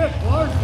Good, Lars.